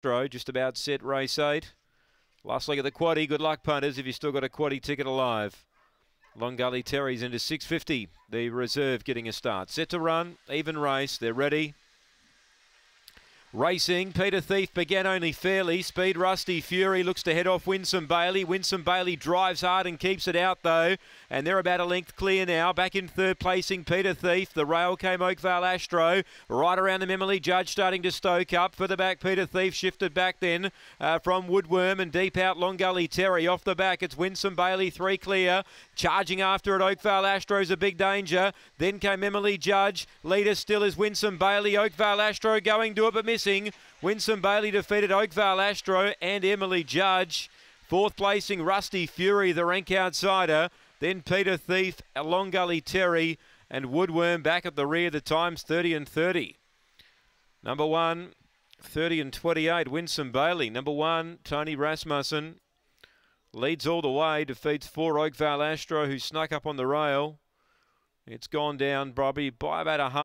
Astro just about set race eight. Last leg of the quaddy. Good luck, punters, if you've still got a quaddy ticket alive. Long Gully Terry's into 650. The reserve getting a start. Set to run. Even race. They're ready. Racing, Peter Thief began only fairly. Speed Rusty Fury looks to head off Winsome Bailey. Winsome Bailey drives hard and keeps it out though. And they're about a length clear now. Back in third placing, Peter Thief. The rail came Oakvale Astro. Right around them, Emily Judge starting to stoke up. For the back, Peter Thief shifted back then uh, from Woodworm and deep out Long Gully Terry. Off the back, it's Winsome Bailey, three clear. Charging after it, Oakvale Astro's a big danger. Then came Emily Judge. Leader still is Winsome Bailey. Oakvale Astro going to it, but missing missing. Winsome Bailey defeated Oakvale Astro and Emily Judge. Fourth placing Rusty Fury, the rank outsider. Then Peter Thief, Long Gully Terry, and Woodworm back at the rear. The times 30 and 30. Number one, 30 and 28, Winsome Bailey. Number one, Tony Rasmussen. Leads all the way, defeats four Oakvale Astro, who snuck up on the rail. It's gone down, Bobby, by about a half.